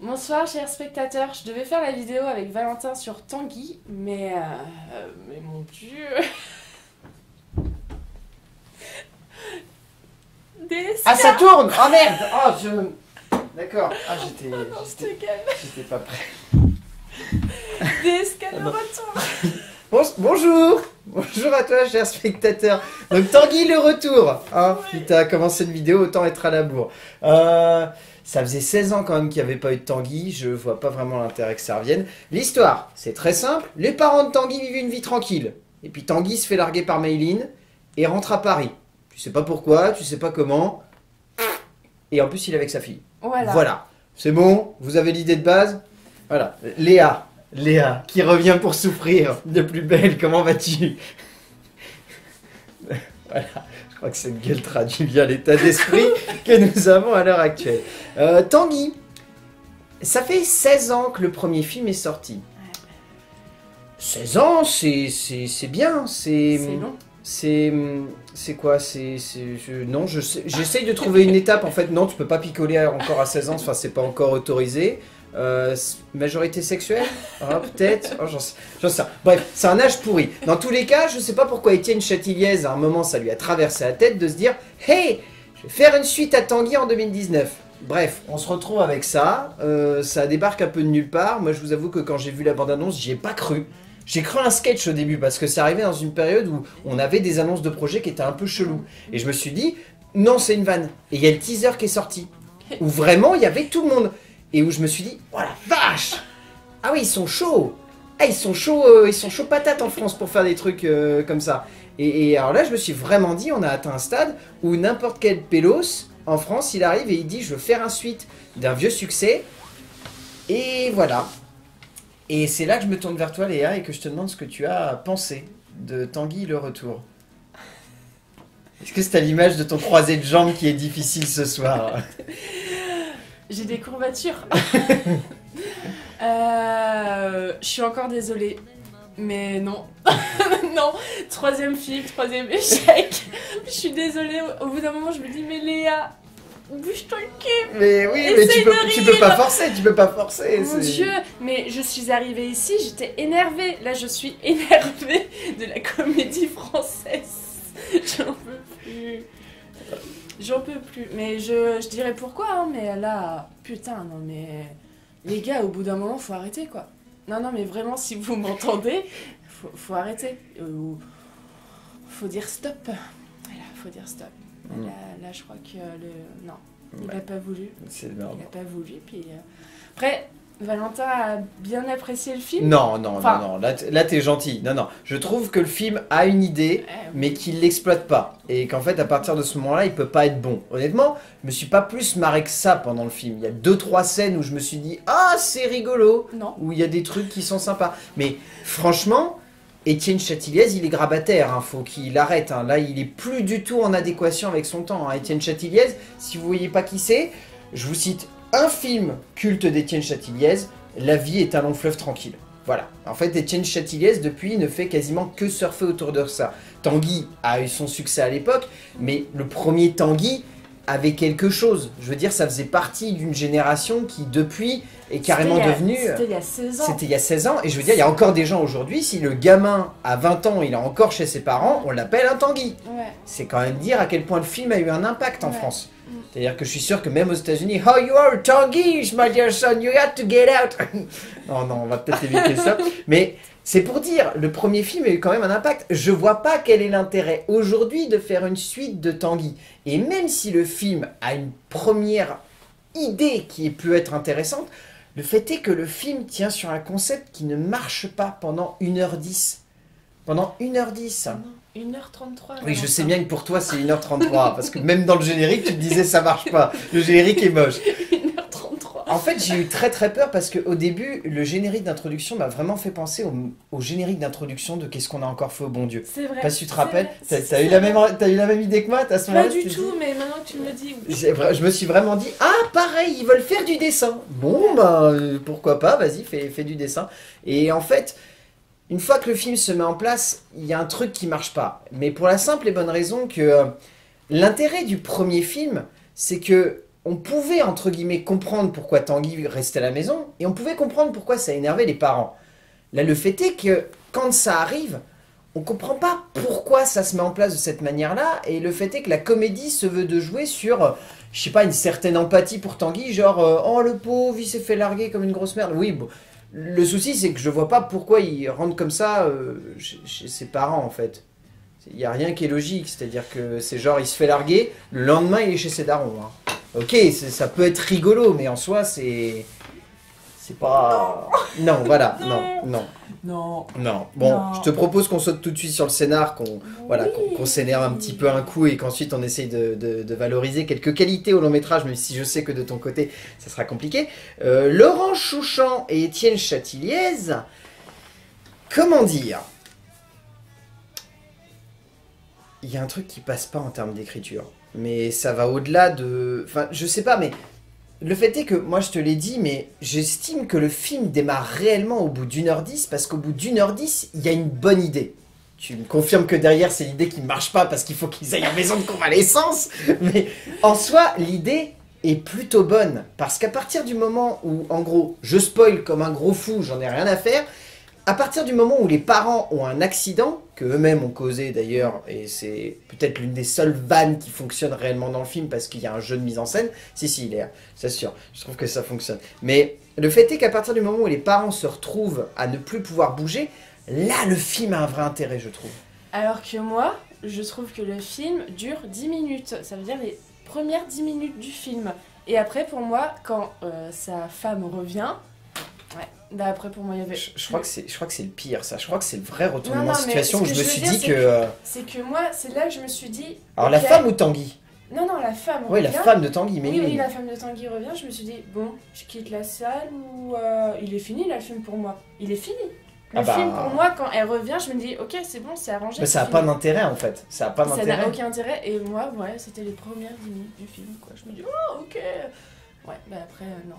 Bonsoir chers spectateurs, je devais faire la vidéo avec Valentin sur Tanguy, mais... euh, mais mon dieu... Des Ah, ça tourne Oh merde Oh, je... D'accord. Ah, j'étais... Non, je J'étais pas prêt. Des Ah de retour Bon- bonjour Bonjour à toi, chers spectateurs. Donc, Tanguy, le retour. Hein, Ouais. Si t'as commencé une vidéo, autant être à la bourre. Euh, ça faisait 16 ans quand même qu'il n'y avait pas eu de Tanguy. Je vois pas vraiment l'intérêt que ça revienne. L'histoire, c'est très simple. Les parents de Tanguy vivent une vie tranquille. Et puis Tanguy se fait larguer par Mayline et rentre à Paris. Tu sais pas pourquoi, tu sais pas comment. Et en plus, il est avec sa fille. Voilà. Voilà. C'est bon Vous avez l'idée de base Voilà. Léa. Léa, qui revient pour souffrir de plus belle, comment vas-tu? Voilà. Je crois que cette gueule traduit bien l'état d'esprit que nous avons à l'heure actuelle. Euh, Tanguy, ça fait 16 ans que le premier film est sorti. 16 ans, c'est bien. C'est C'est long. c'est c'est quoi C'est je- non, je j'essaye de trouver une étape en fait. Non, tu peux pas picoler encore à 16 ans. Enfin, c'est pas encore autorisé. Euh, majorité sexuelle Ah, Peut-être Oh, J'en sais. Bref, c'est un âge pourri. Dans tous les cas, je sais pas pourquoi Étienne Chatiliez, à un moment, ça lui a traversé la tête de se dire Hey, je vais faire une suite à Tanguy en 2019. Bref, on se retrouve avec ça. Euh, ça débarque un peu de nulle part. Moi, je vous avoue que quand j'ai vu la bande-annonce, j'y ai pas cru. J'ai cru un sketch au début parce que c'est arrivé dans une période où on avait des annonces de projets qui étaient un peu chelous. Et je me suis dit, non, c'est une vanne. Et il y a le teaser qui est sorti. Où vraiment, il y avait tout le monde. Et où je me suis dit, oh la vache Ah oui, ils sont chauds Ah, ils sont chauds, euh, ils sont chauds patates en France pour faire des trucs euh, comme ça. Et, alors là, je me suis vraiment dit, on a atteint un stade où n'importe quel pélos en France, il arrive et il dit, je veux faire un suite d'un vieux succès. Et voilà. Et c'est là que je me tourne vers toi, Léa, et que je te demande ce que tu as pensé de Tanguy le retour. Est-ce que c'est à l'image de ton croisé de jambes qui est difficile ce soir? J'ai des courbatures. Euh, je suis encore désolée. Mais non. non. Troisième film, troisième échec. Je suis désolée. Au bout d'un moment, je me dis, mais Léa, bouge-toi le cul. Mais oui, mais tu peux, tu peux pas forcer, tu peux pas forcer. Mon dieu, mais je suis arrivée ici, j'étais énervée. Là, je suis énervée de la comédie française. J'en peux plus. J'en peux plus. Mais je, je dirais pourquoi, hein, mais là, putain, non mais... Les gars, au bout d'un moment, faut arrêter, quoi. Non, non, mais vraiment, si vous m'entendez, faut, faut arrêter. Euh, ou- faut dire stop. Voilà, faut dire stop. Mm. Là, là, je crois que le... Non, il Ouais. n'a pas voulu. C'est Il n'a pas voulu, puis... euh, Après, Valentin a bien apprécié le film. Non, non, Enfin- non, non, là, t'es gentil. Non, non, je trouve que le film a une idée, mais qu'il l'exploite pas. Et qu'en fait, à partir de ce moment-là, il peut pas être bon. Honnêtement, je me suis pas plus marré que ça pendant le film. Il y a deux, trois scènes où je me suis dit, ah, c'est rigolo. Non. où il y a des trucs qui sont sympas. Mais franchement, Étienne Chatiliez, il est grabataire, hein, faut qu'il arrête. hein. Là, il est plus du tout en adéquation avec son temps. hein. Étienne Chatiliez, si vous voyez pas qui c'est, je vous cite un film culte d'Étienne Chatiliez, La vie est un long fleuve tranquille. Voilà. En fait, Étienne Chatiliez, depuis, ne fait quasiment que surfer autour de ça. Tanguy a eu son succès à l'époque, mais le premier Tanguy avait quelque chose. Je veux dire, ça faisait partie d'une génération qui, depuis, est carrément devenue... C'était il y a 16 ans. C'était il y a 16 ans, et je veux dire, il y a encore des gens aujourd'hui, si le gamin a 20 ans, il est encore chez ses parents, on l'appelle un Tanguy. Ouais. C'est quand même dire à quel point le film a eu un impact en Ouais. France. C'est-à-dire que je suis sûr que même aux États-Unis, Oh, you are Tanguy, my dear son, you got to get out. non, non, on va peut-être éviter ça. Mais c'est pour dire, le premier film a eu quand même un impact. Je vois pas quel est l'intérêt aujourd'hui de faire une suite de Tanguy. Et même si le film a une première idée qui peut être intéressante, le fait est que le film tient sur un concept qui ne marche pas pendant 1h10. Pendant 1h10. Non, 1h33. Oui, je sais bien que pour toi c'est 1h33, parce que même dans le générique, tu te disais ça marche pas. Le générique est moche. 1h33. En fait, j'ai eu très très peur parce qu'au début, le générique d'introduction m'a vraiment fait penser au, au générique d'introduction de Qu'est-ce qu'on a encore fait au bon Dieu? C'est vrai. Pas si tu te rappelles, t'as eu, la même, t'as eu la même idée que moi à ce moment-là Pas du tout, dit- mais maintenant que tu me le dis, Je me suis vraiment dit, ah pareil, ils veulent faire du dessin. Bon, bah euh, pourquoi pas, vas-y, fais, fais du dessin. Et en fait, une fois que le film se met en place, il y a un truc qui marche pas. Mais pour la simple et bonne raison que euh, l'intérêt du premier film, c'est que on pouvait, entre guillemets, comprendre pourquoi Tanguy restait à la maison, et on pouvait comprendre pourquoi ça énervait les parents. Là, le fait est que quand ça arrive, on comprend pas pourquoi ça se met en place de cette manière-là, et le fait est que la comédie se veut de jouer sur, je sais pas, une certaine empathie pour Tanguy, genre, euh, oh le pauvre, il s'est fait larguer comme une grosse merde. Oui, bon, le souci c'est que je vois pas pourquoi il rentre comme ça euh, chez, chez ses parents en fait. Il n'y a rien qui est logique, c'est-à-dire que c'est genre il se fait larguer, le lendemain il est chez ses darons. hein. Ok, ça peut être rigolo, mais en soi c'est. C'est pas. Non, voilà, non, non, Non. non. Bon, Non. je te propose qu'on saute tout de suite sur le scénar, qu'on voilà, qu'on s'énerve un petit peu un coup et qu'ensuite on essaye de, de- de valoriser quelques qualités au long métrage, même si je sais que de ton côté ça sera compliqué. Euh, Laurent Chouchan et Étienne Chatiliez, comment dire? Il y a un truc qui passe pas en termes d'écriture, mais ça va au-delà de. Enfin, je sais pas, mais le fait est que, moi je te l'ai dit, mais j'estime que le film démarre réellement au bout d'une heure dix, parce qu'au bout d'une heure dix, il y a une bonne idée. Tu me confirmes que derrière, c'est l'idée qui ne marche pas parce qu'il faut qu'ils aillent en maison de convalescence, mais en soi, l'idée est plutôt bonne. Parce qu'à partir du moment où, en gros, je spoil comme un gros fou, j'en ai rien à faire, à partir du moment où les parents ont un accident, que eux-mêmes ont causé d'ailleurs, et c'est peut-être l'une des seules vannes qui fonctionne réellement dans le film parce qu'il y a un jeu de mise en scène, si, si, il est, c'est sûr, je trouve que ça fonctionne. Mais le fait est qu'à partir du moment où les parents se retrouvent à ne plus pouvoir bouger, là le film a un vrai intérêt, je trouve. Alors que moi, je trouve que le film dure 10 minutes. Ça veut dire les premières 10 minutes du film. Et après, pour moi, quand euh, sa femme revient, ouais, bah après, pour moi, il y avait. Je, je crois que c'est, je crois que c'est le pire, ça. Je crois que c'est le vrai retournement Non, non, de situation où je me suis dire, dit que. euh, C'est que moi, c'est là que je me suis dit. Alors la femme ou Tanguy? Non, non, la femme. Oui, la femme de Tanguy, mais Oui, oui. la femme de Tanguy revient. Je me suis dit, bon, je quitte la salle ou euh, il est fini là, le film pour moi. Il est fini. Le Ah bah. film pour moi, quand elle revient, je me dis, ok, c'est bon, c'est arrangé. Mais ça n'a pas d'intérêt en fait. Ça n'a pas Ça d'intérêt. n'a aucun intérêt. Et moi, ouais, c'était les premières 10 minutes du film, quoi. Je me dis, oh, ok. Ouais, bah après, euh, non.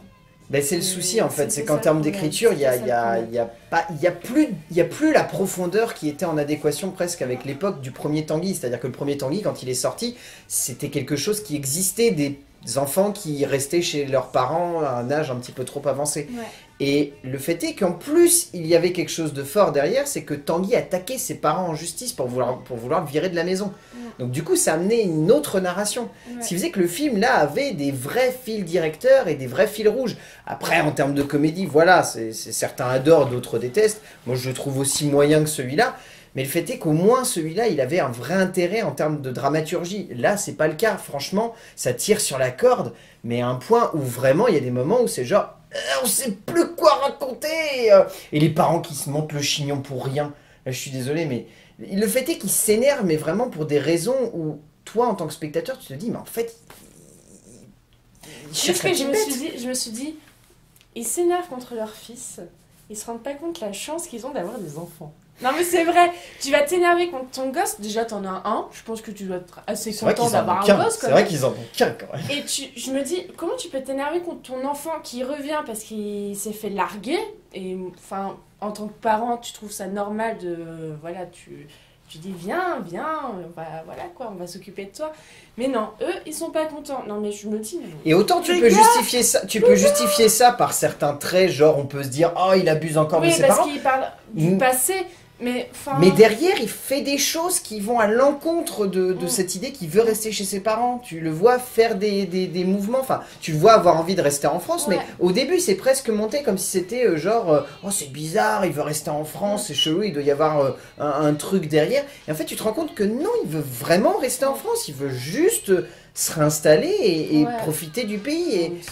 Ben, c'est le C'est- souci en fait, c'est qu'en termes d'écriture, il y a, y, a, ça le il y a pas, il y a plus, il y a plus la profondeur qui était en adéquation presque avec l'époque du premier Tanguy. C'est-à-dire que le premier Tanguy, quand il est sorti, c'était quelque chose qui existait des enfants qui restaient chez leurs parents à un âge un petit peu trop avancé. Ouais. Et le fait est qu'en plus, il y avait quelque chose de fort derrière, c'est que Tanguy attaquait ses parents en justice pour vouloir, pour vouloir le virer de la maison. Donc du coup, ça amenait une autre narration. Ouais. Ce qui faisait que le film là avait des vrais fils directeurs et des vrais fils rouges. Après, en termes de comédie, voilà, c'est certains adorent, d'autres détestent. Moi, je le trouve aussi moyen que celui-là. Mais le fait est qu'au moins celui-là, il avait un vrai intérêt en termes de dramaturgie. Là, c'est pas le cas. Franchement, ça tire sur la corde, mais à un point où vraiment, il y a des moments où c'est genre, on sait plus quoi raconter. euh. Et les parents qui se montent le chignon pour rien. Là, je suis désolé, mais le fait est qu'ils s'énervent, mais vraiment pour des raisons où toi, en tant que spectateur, tu te dis, mais en fait, que je me suis dit Je me suis dit, ils s'énervent contre leur fils, ils se rendent pas compte la chance qu'ils ont d'avoir des enfants. Non mais c'est vrai, tu vas t'énerver contre ton gosse, déjà t'en as un, je pense que tu dois être assez content d'avoir un gosse C'est vrai qu'ils en ont qu'un quand même. Et tu, je me dis, comment tu peux t'énerver contre ton enfant qui revient parce qu'il s'est fait larguer? Et enfin, en tant que parent, tu trouves ça normal de. Voilà, tu, tu dis, viens, viens, on va, voilà quoi, on va s'occuper de toi. Mais non, eux, ils sont pas contents. Non, mais je me dis, mais. Et autant tu Les peux gars justifier ça, tu peux justifier ça par certains traits, genre on peut se dire oh il abuse encore de oui, ses parce parents. qu'il parle du passé, mais derrière, il fait des choses qui vont à l'encontre de, de cette idée qu'il veut rester chez ses parents. Tu le vois faire des, des, des mouvements, enfin, tu le vois avoir envie de rester en France, Ouais. mais au début, c'est presque monté comme si c'était euh, genre, euh, oh c'est bizarre, il veut rester en France, c'est chelou, il doit y avoir euh, un, un truc derrière. Et en fait, tu te rends compte que non, il veut vraiment rester en France, il veut juste se réinstaller et, et Ouais. profiter du pays. Et... C'est-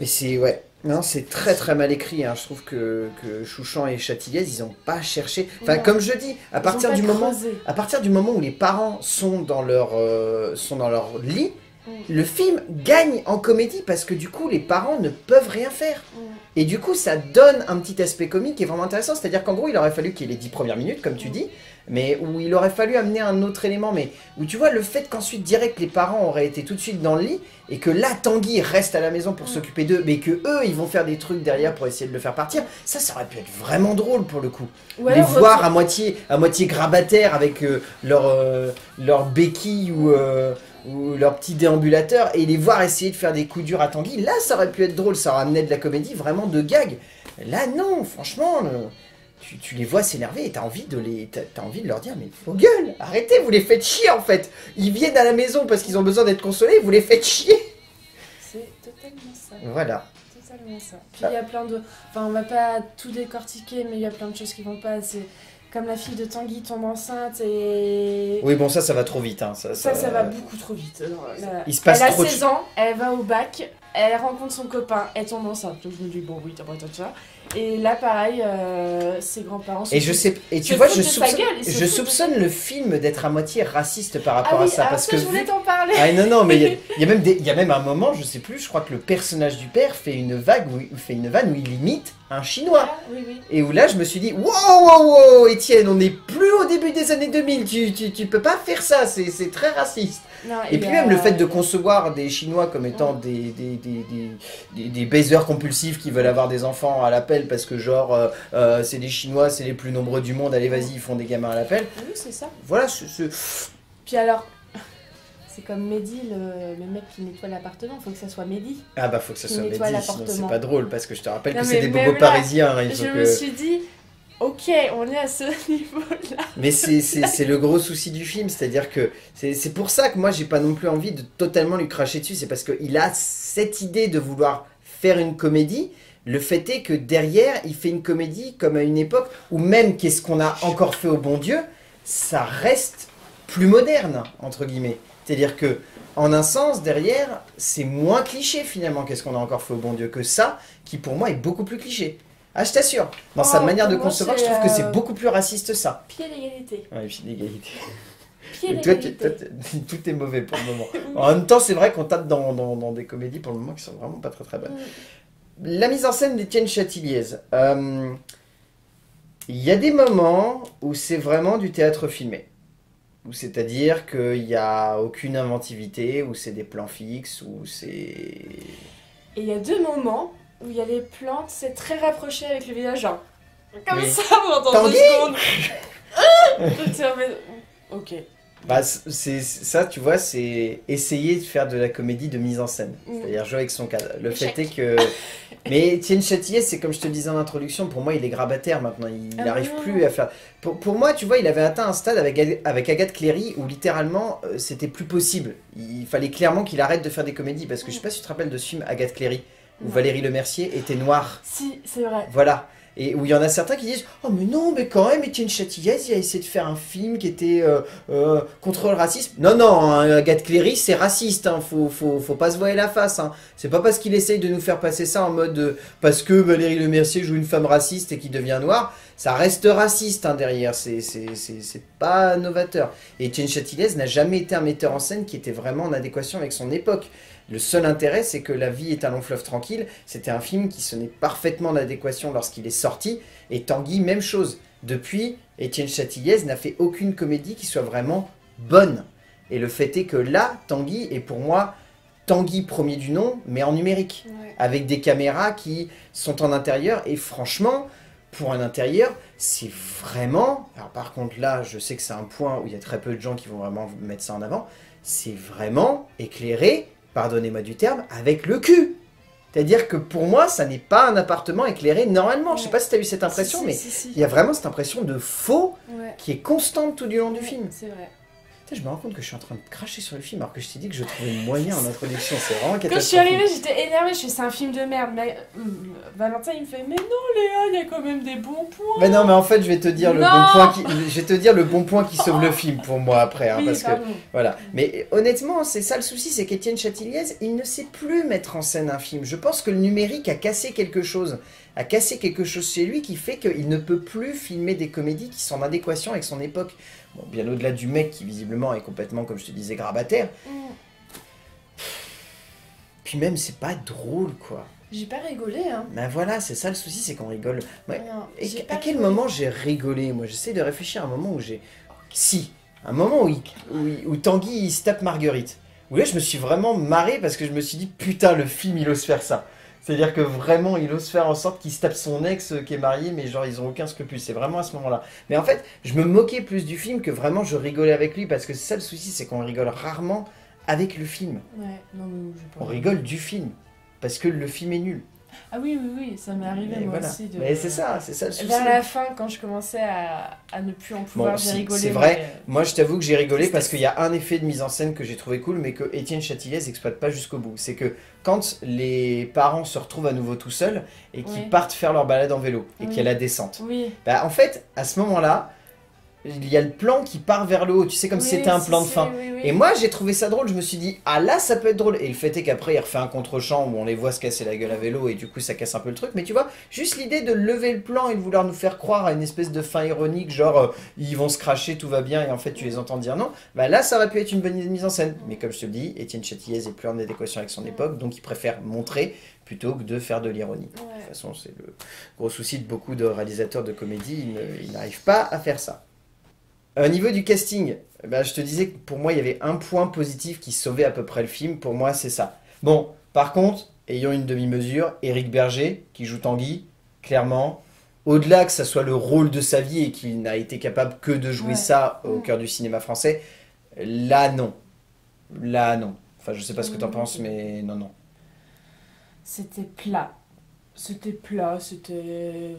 Mais c'est, ouais. Non, c'est très très mal écrit. hein. Je trouve que, que Chouchan et Châtilliez, ils ont pas cherché. Enfin, Non. comme je dis, à Ils partir du moment creusé. à partir du moment où les parents sont dans leur, euh, sont dans leur lit, Mm. le film gagne en comédie parce que du coup les parents ne peuvent rien faire. Mm. Et du coup ça donne un petit aspect comique qui est vraiment intéressant. C'est-à-dire qu'en gros il aurait fallu qu'il y ait les 10 premières minutes comme tu Mm. dis, mais où il aurait fallu amener un autre élément. Mais où tu vois le fait qu'ensuite direct les parents auraient été tout de suite dans le lit et que là Tanguy reste à la maison pour Mm. s'occuper d'eux, mais que eux ils vont faire des trucs derrière pour essayer de le faire partir, ça ça aurait pu être vraiment drôle pour le coup Ou les voir à moitié, à moitié grabataires avec euh, leur, euh, leur béquille ou, euh, ou leur petit déambulateur et les voir essayer de faire des coups durs à Tanguy, là ça aurait pu être drôle, ça aurait amené de la comédie vraiment de gag. Là non, franchement, le- tu, tu les vois s'énerver et t'as envie de les, t'as, t'as envie de leur dire mais vos gueules, arrêtez, vous les faites chier en fait. Ils viennent à la maison parce qu'ils ont besoin d'être consolés, vous les faites chier. C'est totalement ça. Voilà. Totalement ça. Puis il y a plein de. Enfin, on va pas tout décortiquer, mais il y a plein de choses qui vont pas. C'est comme la fille de Tanguy tombe enceinte et. Oui bon ça ça va trop vite. Hein. Ça, Ça, ça va beaucoup trop vite. Alors, là, Il se passe elle a trop de 16 ans, elle va au bac, elle rencontre son copain, elle tombe enceinte. Donc je me dis, bon, oui, t'as pas de ça. Et là, pareil, euh, ses grands-parents Et je sais, et tu vois, je soupçonne, gueule, je soupçonne le film d'être à moitié raciste par rapport Ah oui, à ça, parce ça, que je voulais t'en parler. Ah non non mais il y a- il y, a même des- il y a même un moment, je sais plus, je crois que le personnage du père fait une vague où il fait une vanne où il imite un chinois. Ah, oui, oui. Et où là je me suis dit wow wow wow Étienne, on n'est plus au début des années 2000, tu tu, tu peux pas faire ça, c'est c'est très raciste. Non, Et puis même le fait de concevoir des chinois comme étant des des, des, des, baiseurs compulsifs qui veulent avoir des enfants à l'appel parce que genre euh, euh, c'est des chinois, c'est les plus nombreux du monde, allez vas-y ils font des gamins à l'appel. Oui, c'est ça. Voilà, ce- ce- Puis alors, c'est comme Mehdi, le, le mec qui nettoie l'appartement, faut que ça soit Mehdi. Ah bah faut que ça soit Mehdi, sinon c'est pas drôle parce que je te rappelle Non, que c'est des bobos parisiens. hein, il faut Je que- me suis dit, ok, on est à ce niveau-là. Mais c'est- le gros souci du film, c'est-à-dire que c'est pour ça que moi j'ai pas non plus envie de totalement lui cracher dessus, c'est parce qu'il a cette idée de vouloir faire une comédie. Le fait est que derrière, il fait une comédie comme à une époque où même qu'est-ce qu'on a encore fait au bon Dieu, ça reste plus moderne, entre guillemets. C'est-à-dire que, en un sens, derrière, c'est moins cliché finalement qu'est-ce qu'on a encore fait au bon Dieu que ça, qui pour moi est beaucoup plus cliché. Ah, je t'assure, dans Oh, sa manière de concevoir, je trouve que euh, c'est beaucoup plus raciste ça. Pied l'égalité. Ouais. Pied Et toi, tu- tout est mauvais pour le moment. En même temps, c'est vrai qu'on tape dans, dans- dans des comédies pour le moment qui sont vraiment pas très très bonnes. La mise en scène d'Étienne Châtilliez. Euh, Il y a des moments où c'est vraiment du théâtre filmé. C'est-à-dire qu'il n'y a aucune inventivité, où c'est des plans fixes, où c'est... Et il y a deux moments où il y a les plantes, c'est très rapproché avec le visage, genre comme Oui. ça pendant deux secondes. Ok. Bah, c'est ça, tu vois, c'est essayer de faire de la comédie de mise en scène. Mm. C'est-à-dire jouer avec son cadre. Le Échec. fait est que. Mais Étienne Châtillier, c'est comme je te disais en introduction, pour moi, il est grabataire maintenant. Il Ah n'arrive plus à faire. Pour, pour moi, tu vois, il avait atteint un stade avec, avec Agathe Cléry où littéralement, euh, c'était plus possible. Il fallait clairement qu'il arrête de faire des comédies. Parce que je sais pas si tu te rappelles de ce film Agathe Cléry, où Non. Valérie Lemercier était noire. Si, c'est vrai. Voilà. Et où il y en a certains qui disent Oh, mais non, mais quand même, Étienne Châtilliez, il a essayé de faire un film qui était euh, euh, contre le racisme. Non, non, hein, Agathe Cléry, c'est raciste, hein, faut, faut, faut pas se voiler la face. Hein. C'est pas parce qu'il essaye de nous faire passer ça en mode euh, parce que Valérie Lemercier joue une femme raciste et qui devient noire, ça reste raciste hein, derrière, c'est c'est- c'est- c'est pas novateur. Et Étienne Châtilliez n'a jamais été un metteur en scène qui était vraiment en adéquation avec son époque. Le seul intérêt, c'est que La vie est un long fleuve tranquille. C'était un film qui sonnait parfaitement en adéquation lorsqu'il est sorti. Et Tanguy, même chose. Depuis, Étienne Châtilliez n'a fait aucune comédie qui soit vraiment bonne. Et le fait est que là, Tanguy est pour moi Tanguy premier du nom, mais en numérique. Ouais. Avec des caméras qui sont en intérieur. Et franchement, pour un intérieur, c'est vraiment... Alors par contre là, je sais que c'est un point où il y a très peu de gens qui vont vraiment mettre ça en avant. C'est vraiment éclairé, pardonnez-moi du terme, avec le cul. C'est-à-dire que pour moi, ça n'est pas un appartement éclairé normalement. Je sais Ouais. pas si tu as eu cette impression, Si, si, mais si. il y a vraiment cette impression de faux Ouais. qui est constante tout du long du Ouais, film. C'est vrai. Putain, je me rends compte que je suis en train de cracher sur le film alors que je t'ai dit que je trouvais moyen en introduction. C'est vraiment Quand je suis catastrophique. arrivée, j'étais énervée. Je fais c'est un film de merde. Mais euh, Valentin, il me fait mais non, Léa, il y a quand même des bons points. Mais non, mais en fait, je vais te dire le Non bon point qui, je vais te dire le bon point qui sauve le film pour moi après, hein, oui, parce que. Voilà. Mais honnêtement, c'est ça le souci, c'est qu'Étienne Châtilliez, il ne sait plus mettre en scène un film. Je pense que le numérique a cassé quelque chose. A cassé quelque chose chez lui qui fait qu'il ne peut plus filmer des comédies qui sont en adéquation avec son époque. Bon, bien au-delà du mec qui visiblement est complètement, comme je te disais, grabataire. Mm. Puis même, c'est pas drôle, quoi. J'ai pas rigolé, hein. Ben voilà, c'est ça le souci, c'est qu'on rigole. Ouais. Non, Et à quel rigolé. moment j'ai rigolé Moi, j'essaie de réfléchir à un moment où j'ai. Si, un moment où, il- où, il- où Tanguy il se tape Marguerite. Où là, je me suis vraiment marré parce que je me suis dit, putain, le film, il ose faire ça. C'est-à-dire que vraiment, il ose faire en sorte qu'il se tape son ex euh, qui est marié, mais genre, ils ont aucun scrupule. C'est vraiment à ce moment-là. Mais en fait, je me moquais plus du film que vraiment je rigolais avec lui parce que c'est ça le souci, c'est qu'on rigole rarement avec le film. Ouais, non, mais je On rigole du film. Parce que le film est nul. Ah oui, oui, oui, ça m'est arrivé moi voilà. aussi. De... Mais c'est ça, c'est ça le souci. Vers la fin, quand je commençais à, à ne plus en pouvoir, j'ai c'est- rigolé. c'est vrai. mais, euh, Moi, je t'avoue que j'ai rigolé parce qu'il y a un effet de mise en scène que j'ai trouvé cool, mais que Étienne Châtilliez exploite pas jusqu'au bout. C'est que quand les parents se retrouvent à nouveau tout seuls et qu'ils Oui. partent faire leur balade en vélo et Oui. qu'il y a la descente, Oui. bah, en fait, à ce moment-là, il y a le plan qui part vers le haut. Tu sais, comme si c'était un plan de fin. oui, oui. Et moi, j'ai trouvé ça drôle. Je me suis dit, ah là, ça peut être drôle. Et le fait est qu'après, il refait un contre-champ où on les voit se casser la gueule à vélo et du coup, ça casse un peu le truc. Mais tu vois, juste l'idée de lever le plan et de vouloir nous faire croire à une espèce de fin ironique, genre euh, ils vont se cracher, tout va bien, et en fait, tu les entends dire non. Bah là, ça aurait pu être une bonne mise en scène. Mais comme je te le dis, Étienne Châtilliez est plus en adéquation avec son époque, donc il préfère montrer plutôt que de faire de l'ironie. De toute façon, c'est le gros souci de beaucoup de réalisateurs de comédie, ils n'arrivent pas à faire ça. Au niveau du casting, bah, je te disais que pour moi, il y avait un point positif qui sauvait à peu près le film. Pour moi, c'est ça. Bon, par contre, ayant une demi-mesure, Éric Berger, qui joue Tanguy, clairement, au-delà que ça soit le rôle de sa vie et qu'il n'a été capable que de jouer Ouais. ça au Mm. cœur du cinéma français, là, non. Là, non. Enfin, je sais pas ce que t'en Mm. penses, mais non, non. C'était plat. C'était plat, c'était.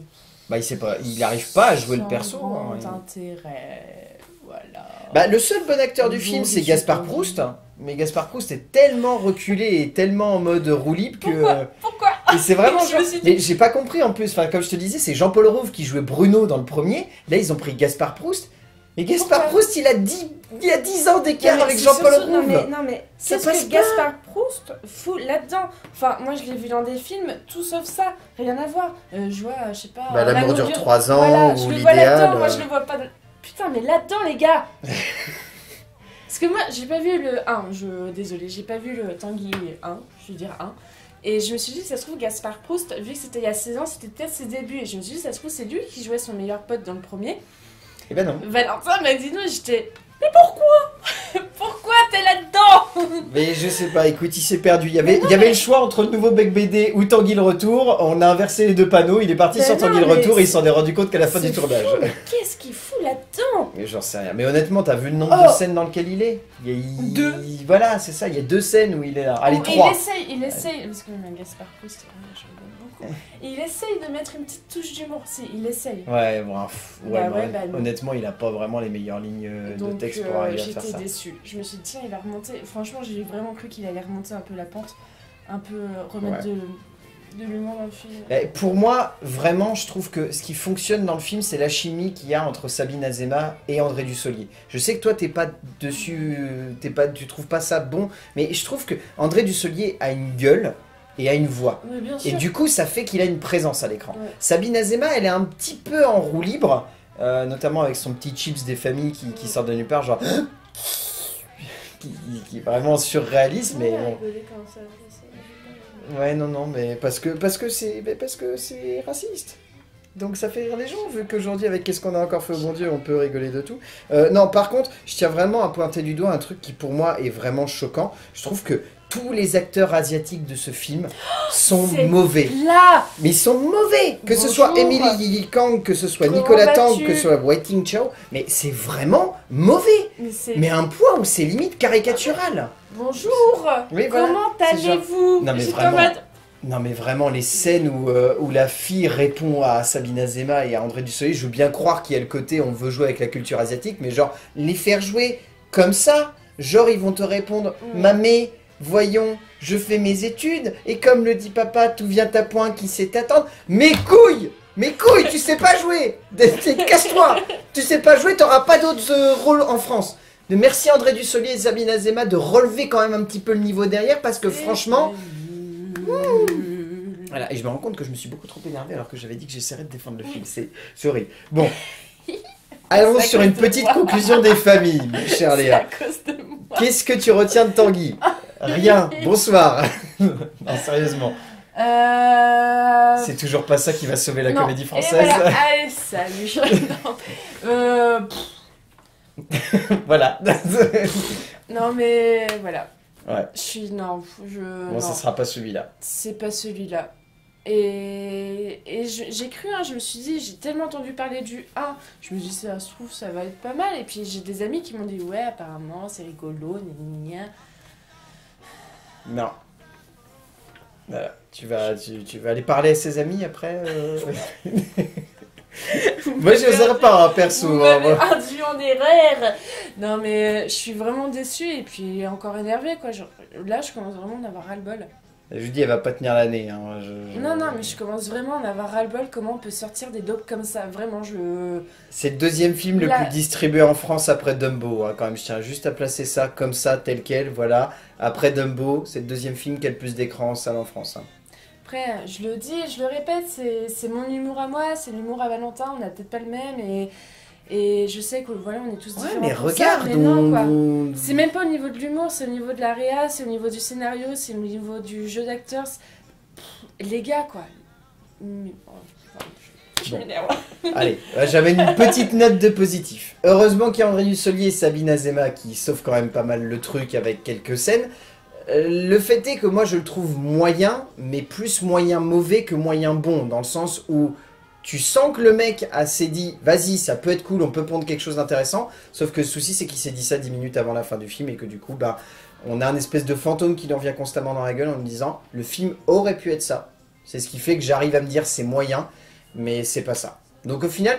Bah, il sait pas, il n'arrive pas à jouer le perso. grand hein. intérêt. Voilà. Bah, le seul bon acteur du film, c'est Gaspard. Proust. Mais Gaspard Proust est tellement reculé et tellement en mode roue libre que. Pourquoi? Pourquoi? Et c'est vraiment. Je dit- Mais j'ai pas compris en plus. Enfin, comme je te disais, c'est Jean-Paul Rouve qui jouait Bruno dans le premier. Là, ils ont pris Gaspard Proust. Mais Gaspard Pourquoi Proust, il a 10, il a 10 ans d'écart avec Jean-Paul surtout- Non Rouve. mais, non, mais qu'est-ce que pas. Gaspard Proust fout là-dedans? Enfin, moi je l'ai vu dans des films, tout sauf ça, rien à voir. Euh, je vois, je sais pas. Bah, euh, l'amour dure 3 ans Voilà, ou je le vois l'idéal. là-dedans, moi euh, je le vois pas. de- Putain, mais là-dedans, les gars Parce que moi, j'ai pas vu le 1, je... désolé, j'ai pas vu le Tanguy 1, je veux dire 1. Et je me suis dit, ça se trouve, Gaspard Proust, vu que c'était il y a 16 ans, c'était peut-être ses débuts. Et je me suis dit, ça se trouve, c'est lui qui jouait son meilleur pote dans le premier. Eh ben non. Valentin m'a dit non, j'étais. Mais pourquoi? Pourquoi t'es là-dedans? Mais je sais pas, écoute, il s'est perdu. Il y avait, il y avait le choix entre le nouveau Bec BD ou Tanguy le retour. On a inversé les deux panneaux. Il est parti Mais sur non, Tanguy le retour et il s'en est rendu compte qu'à la fin du tournage. fou, mais Qu'est-ce qu'il fout là-dedans? Mais j'en sais rien. Mais honnêtement, t'as vu le nombre Oh de scènes dans lesquelles il est? Il y a, il- Deux. il- Voilà, c'est ça. Il y a deux scènes où il est là. Allez, Oh, trois. Il essaye, il essaye, parce que même Gaspard Proust, beaucoup. Et il essaye de mettre une petite touche d'humour, si, il essaye. Ouais, bon, pff, ouais, Bah ouais, bah honnêtement, il a pas vraiment les meilleures lignes euh, de texte pour euh, arriver à faire j'étais ça. déçue. Je me suis dit, tiens, il va remonter. Franchement, j'ai vraiment cru qu'il allait remonter un peu la pente, un peu euh, remettre Ouais. de, de l'humour dans le film. Eh, Pour moi, vraiment, je trouve que ce qui fonctionne dans le film, c'est la chimie qu'il y a entre Sabine Azema et André Dussolier. Je sais que toi, t'es pas dessus, euh, t'es pas, tu trouves pas ça bon, mais je trouve que André Dussolier a une gueule et a une voix. Et du coup, ça fait qu'il a une présence à l'écran. Ouais. Sabine Azema, elle est un petit peu en roue libre, euh, notamment avec son petit chips des familles qui, qui sort de nulle part, genre. qui, qui est vraiment surréaliste, mais bon. Ouais, non, non, mais parce que parce que c'est parce que c'est raciste. Donc ça fait rire les gens, vu qu'aujourd'hui, avec Qu'est-ce qu'on a encore fait au bon Dieu, on peut rigoler de tout. Euh, non, par contre, je tiens vraiment à pointer du doigt un truc qui pour moi est vraiment choquant. Je trouve que tous les acteurs asiatiques de ce film sont C'est mauvais. Là Mais ils sont mauvais Que ce soit. Emily Yi Kang, que ce soit Comment Nicolas Tang, que ce soit Waiting Chow, mais c'est vraiment mauvais Mais à un point où c'est limite caricatural Bonjour Oui, voilà. Comment allez-vous Non, Non mais vraiment les scènes où, euh, où la fille répond à Sabine Azema et à André Dussolier, je veux bien croire qu'il y a le côté on veut jouer avec la culture asiatique, mais genre les faire jouer comme ça, genre ils vont te répondre Mm. Mamé, voyons, je fais mes études, et comme le dit papa, tout vient à point qui sait t'attendre, mes couilles mes couilles, tu sais pas jouer Casse-toi Tu sais pas jouer, t'auras pas d'autres euh, rôles en France. De merci André Dussolier et Sabine Azema de relever quand même un petit peu le niveau derrière, parce que franchement... Voilà, et je me rends compte que je me suis beaucoup trop énervé alors que j'avais dit que j'essaierais de défendre le film. C'est horrible. Bon. Allons sur une petite moi. conclusion des familles, chère à Léa. Qu'est-ce que tu retiens de Tanguy? Rien. Bonsoir. non, sérieusement. Euh... C'est toujours pas ça qui va sauver la non. comédie française. voilà. Allez, salut. non. Euh, Voilà. non, mais voilà. Ouais. Je suis. Non, je. bon, non. ça sera pas celui-là. C'est pas celui-là. Et, et j'ai cru, hein, je me suis dit, j'ai tellement entendu parler du 1, je me suis dit, ça se trouve, ça va être pas mal. Et puis j'ai des amis qui m'ont dit, ouais, apparemment, c'est rigolo, gna. Non. Voilà. Tu vas, tu, tu vas aller parler à ses amis après euh Moi, je n'oserais pas, hein, perso. Vous hein, moi. induit en erreur Non mais euh, je suis vraiment déçue et puis encore énervée quoi. Genre, là je commence vraiment à avoir ras-le-bol. Je lui dis, elle va pas tenir l'année. hein, je- Non non mais je commence vraiment à en avoir ras-le-bol. Comment on peut sortir des dopes comme ça Vraiment je... C'est le deuxième film le plus distribué en France après Dumbo. hein, quand même, je tiens juste à placer ça comme ça, tel quel. Voilà. Après Dumbo, c'est le deuxième film qui a le plus d'écran en salle en France. hein. Après je le dis, je le répète, c'est c'est mon humour à moi, c'est l'humour à Valentin, on n'a peut-être pas le même et, et je sais que voilà on est tous Ouais, différents. mais regarde, mais non, on- quoi. on- C'est même pas au niveau de l'humour, c'est au niveau de la réa, c'est au niveau du scénario, c'est au niveau du jeu d'acteurs. Les gars, quoi. Mais- oh, Bon. Allez, euh, j'avais une petite note de positif. Heureusement qu'il y a André Dussolier et Sabine Azema qui sauvent quand même pas mal le truc avec quelques scènes. Euh, Le fait est que moi je le trouve moyen, mais plus moyen mauvais que moyen bon, dans le sens où tu sens que le mec a s'est dit vas-y ça peut être cool, on peut prendre quelque chose d'intéressant, sauf que le souci c'est qu'il s'est dit ça 10 minutes avant la fin du film et que du coup bah on a un espèce de fantôme qui lui revient constamment dans la gueule en me disant le film aurait pu être ça. C'est ce qui fait que j'arrive à me dire c'est moyen, mais c'est pas ça. Donc au final,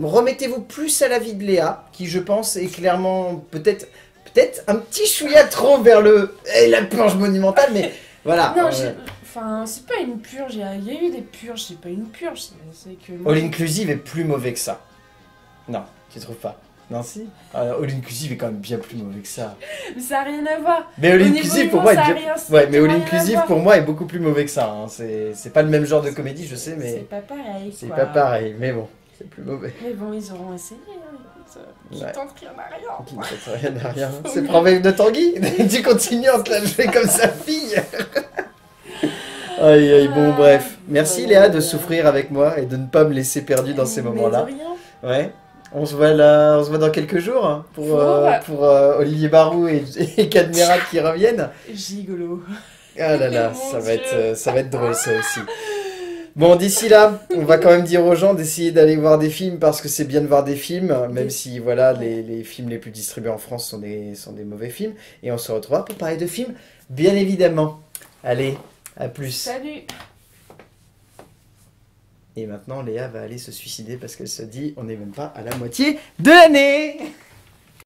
remettez-vous plus à la vie de Léa, qui je pense est clairement peut-être peut-être un petit chouïa trop vers le et la purge monumentale, mais voilà. Non, euh, enfin, c'est pas une purge, il y, a- eu des purges, c'est pas une purge, c'est- que. All Inclusive est plus mauvais que ça. Non, tu trouves pas? Non, si? Alors, All Inclusive est quand même bien plus mauvais que ça. Mais ça a rien à voir. Mais All Inclusive pour moi est bien. Ouais, mais All Inclusive pour moi est beaucoup plus mauvais que ça. hein. C'est pas le même genre de comédie, je sais, mais C'est pas pareil. c'est pas pareil. Mais bon, c'est plus mauvais. Mais bon, ils auront essayé. Hein, euh, qui Ouais. tente rien à rien. Qui rien à rien. C'est problème de Tanguy Tu continues à te la jouer comme sa fille Aïe aïe, bon Ah, bref. Merci Léa de souffrir avec moi et de ne pas me laisser perdu dans ces moments-là. Ouais. On se voit là, on se voit dans quelques jours hein, pour, euh, pour euh, Olivier Barou et, et qui reviennent. Gigolo. Ah là là, ça va, être, euh, ça va être drôle ça aussi. Bon, d'ici là, on va quand même dire aux gens d'essayer d'aller voir des films parce que c'est bien de voir des films, même si voilà, les, les films les plus distribués en France sont des, sont des mauvais films. Et on se retrouvera pour parler de films, bien évidemment. Allez, à plus. Salut. Et maintenant, Léa va aller se suicider parce qu'elle se dit on n'est même pas à la moitié de l'année